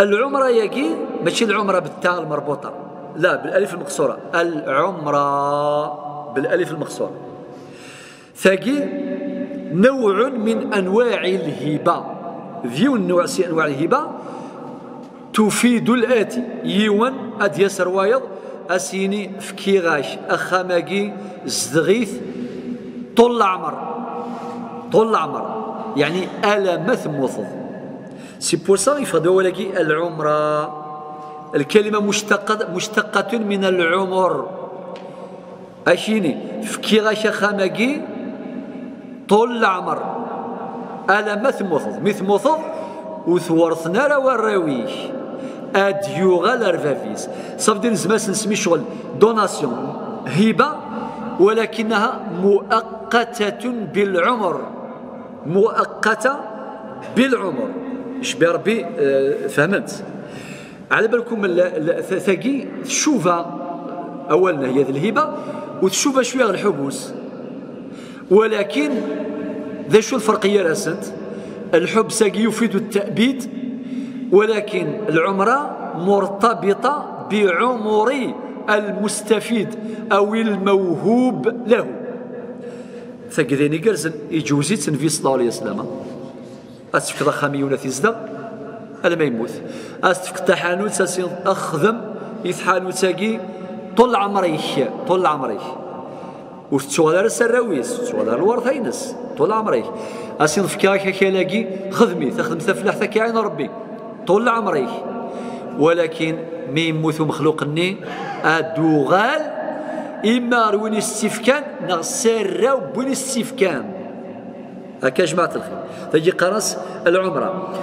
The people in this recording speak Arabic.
العمرة يجي ماشي العمرة بالتاء المربوطة. لا بالألف المقصورة. العمرة بالألف المقصورة. ثقي نوع من أنواع الهبة. ذيو النوع سي أنواع الهبة. تفيد الآتي يوان أد يسر وايض. أسيني فكيغاش أخاماكي زدغيث. طول عمر طول عمر يعني ألا مثمث سي بور سا يفضل ولكي العمرة الكلمة مشتقة مشتقة من العمر أشيني فكيغاش أخاماكي طول العمر ألا مثمث مثمث وثورثنا راه الراويش اديوغا لارفافيس صافي دير زماس نسمي شغل دوناسيون هبه ولكنها مؤقتة بالعمر مؤقتة بالعمر اش بربي آه، فهمت؟ على بالكم ثقي تشوفها اولا هي الهبة وتشوفها شوية الحبوس. ولكن ذا شو الفرقية راسنت الحب ساقي يفيد التأبيد ولكن العمرة مرتبطة بعمر المستفيد أو الموهوب له. ثقذيني قرزن يجوزي تنفي صلى الله عليه وسلم. أسفك ضخامي ولا تزدق ألا ما يموت. أسفك تحانوت ساسين أخذم يثحانوت ساقي طول عمريك طول عمريك وتسوالر السراويس تسوالر الورثينس طول عمريك أسين فكاك كالاكي خدمي تخدم تفلح ثكاين ربي. طول عمريك ولكن مي يموت مخلوقني ادوغال إما روين استفكان نغسر بوين استفكان. هكا جماعة الخير. تجي قرص العمرة.